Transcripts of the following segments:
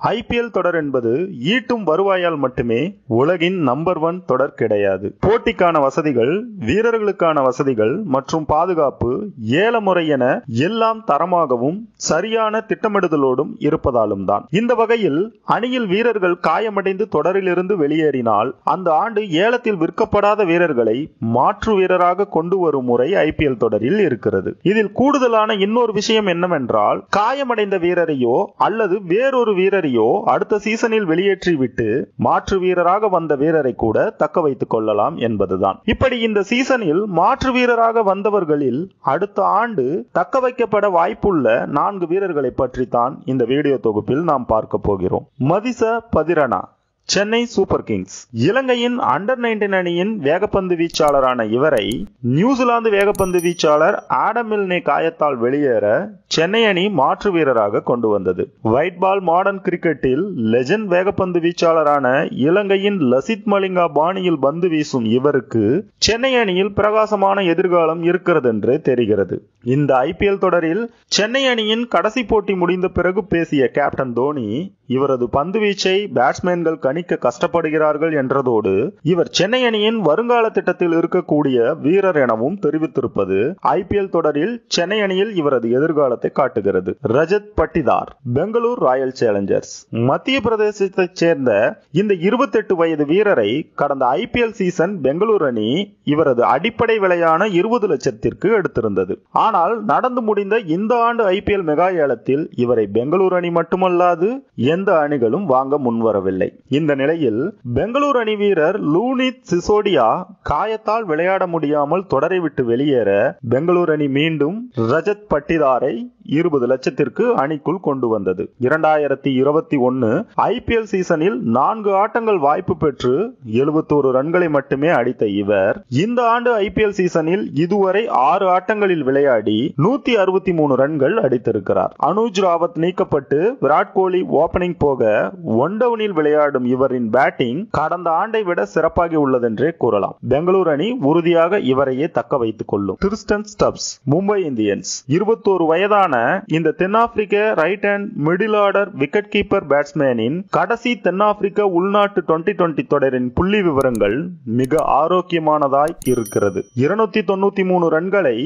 IPL தொடர் என்பது ஈட்டும் வருவாயால் மட்டுமே உலகின் நம்பர் ஒன் தொடர் கிடையாது. போட்டிக்கான வசதிகள் வீரர்களுக்கான வசதிகள் மற்றும் பாதுகாப்பு ஏல முறை என எல்லாம் தரமாகவும் சரியான திட்டமிடுதலோடும் இருப்பதாலும் தான். இந்த வகையில் அணியில் வீரர்கள் காயமடைந்து தொடரிலிருந்து வெளியேறினால் அந்த ஆண்டு ஏலத்தில் விற்கப்படாத வீரர்களை மாற்று வீரராக கொண்டு வரும் முறை ஐபிஎல் தொடரில் இருக்கிறது. இதில் கூடுதலான இன்னொரு விஷயம் என்னவென்றால் காயமடைந்த வீரரையோ அல்லது வேறொரு வீரர் வீரரையோ அடுத்த சீசனில் வெளியேற்றிவிட்டு மாற்று வீரராக வந்த வீரரை கூட தக்க வைத்துக் கொள்ளலாம் என்பதுதான். இப்படி இந்த சீசனில் மாற்று வீரராக வந்தவர்களில் அடுத்த ஆண்டு தக்க வைக்கப்பட வாய்ப்புள்ள நான்கு வீரர்களை பற்றி தான் இந்த வீடியோ தொகுப்பில் நாம் பார்க்க போகிறோம். மதிச பதிரணா. Chennai Super Kings. இலங்கையின் அண்டர் நைன்டீன் அணியின் வேகப்பந்து வீச்சாளரான இவரை நியூசிலாந்து வேகப்பந்து வீச்சாளர் ஆடமில்னே மில்னே காயத்தால் வெளியேற சென்னை அணி மாற்று வீரராக கொண்டு வந்தது. ஒயிட் பால் மாடர்ன் கிரிக்கெட்டில் லெஜண்ட் வேகப்பந்து வீச்சாளரான இலங்கையின் லசித் மலிங்கா பாணியில் பந்து வீசும் இவருக்கு சென்னை அணியில் பிரகாசமான எதிர்காலம் இருக்கிறது என்று தெரிகிறது. இந்த ஐபிஎல் தொடரில் சென்னை அணியின் கடைசி போட்டி முடிந்த பிறகு பேசிய கேப்டன் தோனி இவரது பந்து வீச்சை பேட்ஸ்மேன்கள் கணிக்க கஷ்டப்படுகிறார்கள் என்றதோடு இவர் சென்னை அணியின் வருங்கால திட்டத்தில் இருக்கக்கூடிய வீரர் எனவும் தெரிவித்திருப்பது ஐபிஎல் தொடரில் சென்னை அணியில் இவரது எதிர்காலத்தை காட்டுகிறது. Rajat Patidar Bangalore Royal Challengers. மத்திய பிரதேசத்தைச் சேர்ந்த இந்த இருபத்தி எட்டு வயது வீரரை கடந்த ஐபிஎல் சீசன் பெங்களூர் அணி இவரது அடிப்படை விலையான இருபது லட்சத்திற்கு எடுத்திருந்தது. ஆனால் நடந்து முடிந்த இந்த ஆண்டு ஐபிஎல் மெகா ஏலத்தில் இவரை பெங்களூர் அணி மட்டுமல்லாது எந்த அணிகளும் வாங்க முன்வரவில்லை. இந்த நிலையில் பெங்களூர் அணி வீரர் லூனித் சிசோடியா காயத்தால் விளையாட முடியாமல் தொடரை விட்டு வெளியேற பெங்களூர் அணி மீண்டும் ரஜத் பட்டிதாரை இருபது லட்சத்திற்கு அணிக்குள் கொண்டு வந்தது. இரண்டாயிரத்தி இருபத்தி ஒன்னு ஐபிஎல் சீசனில் நான்கு ஆட்டங்கள் வாய்ப்பு பெற்று எழுபத்தோரு ரன்களை மட்டுமே அடித்த இவர் இந்த ஆண்டு ஐபிஎல் சீசனில் இதுவரை ஆறு ஆட்டங்களில் விளையாடி நூத்தி அறுபத்தி மூணு ரன்கள் அடித்திருக்கிறார். அனுஜ் ராவத் நீக்கப்பட்டு விராட் கோலி ஓபனிங் போக ஒன் டவுனில் விளையாடும் இவரின் பேட்டிங் கடந்த ஆண்டை விட சிறப்பாகி உள்ளதென்றே கூறலாம். பெங்களூர் அணி உறுதியாக இவரையே தக்க வைத்துக் கொள்ளும். கிறிஸ்டன் ஸ்டப்ஸ் மும்பை இந்தியன்ஸ் இருபத்தோரு வயதான இந்த தென்னாப்பிரிக்க right hand middle order wicket keeper பேட்ஸ்மேனின் கடைசி தென்னாப்பிரிக்க உள்நாட்டு டுவெண்டி டுவெண்டி தொடரின் புள்ளி விவரங்கள் மிக ஆரோக்கியமானதாய் இருக்கிறது. இருநூத்தி தொண்ணூத்தி மூணு ரன்களை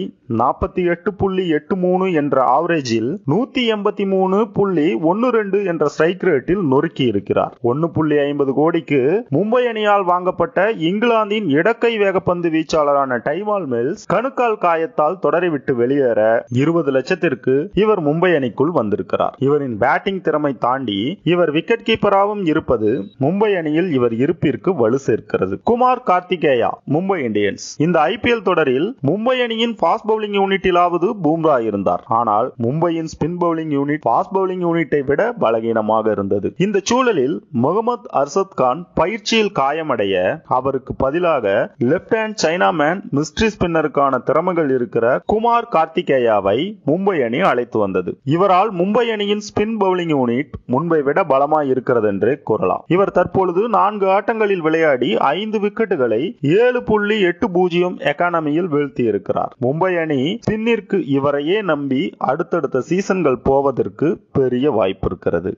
நாற்பத்தி எட்டு புள்ளி எட்டு மூணு என்ற ஆவரேஜில் நூத்தி எண்பத்தி மூணு புள்ளி ஒன்னு ரெண்டு என்ற ஸ்ட்ரைக் ரேட்டில் நொறுக்கி இருக்கிறார். ஒன்னு புள்ளி ஐம்பது கோடிக்கு மும்பை அணியால் வாங்கப்பட்ட இங்கிலாந்தின் இடக்கை வேகப்பந்து வீச்சாளரான டைமால் மில்ஸ் கணுக்கால் காயத்தால் தொடரை விட்டு வெளியேற இருபது லட்சத்திற்கு இவர் மும்பை அணிக்குள் வந்திருக்கிறார். இவரின் பேட்டிங் திறமை தாண்டி இவர் விக்கெட் கீப்பராகவும் இருப்பது மும்பை அணியில் இவர் இருப்பிற்கு வலு சேர்க்கிறது. குமார் கார்த்திகேயா மும்பை இந்தியன்ஸ். இந்த ஐபிஎல் தொடரில் மும்பை அணியின் ஃபாஸ்ட் பவுலிங் யூனிட்டிலாவது பூம்ரா இருந்தார். ஆனால் மும்பையின் spin bowling unit fast bowling யூனிட்டை விட பலகீனமாக இருந்தது. இந்த சூழலில் முகமது அர்சத் கான் பயிற்சியில் காயமடைய அவருக்கு பதிலாக left hand chinaman mystery ஸ்பின்னருக்கான திறமைகள் இருக்கிற குமார் கார்த்திகேயாவை மும்பை அணி அழைத்து வந்தது. இவரால் மும்பை அணியின் ஸ்பின் பவுலிங் யூனிட் முன்பை விட பலமாய் இருக்கிறது என்றே கூறலாம். இவர் தற்பொழுது நான்கு ஆட்டங்களில் விளையாடி ஐந்து விக்கெட்டுகளை ஏழு புள்ளி எட்டு பூஜ்ஜியம் எக்கானமியில் வீழ்த்தி இருக்கிறார் மும்பை அணி ஸ்பின்னிற்கு இவரையே நம்பி அடுத்தடுத்த சீசன்கள் போவதற்கு பெரிய வாய்ப்பு இருக்கிறது.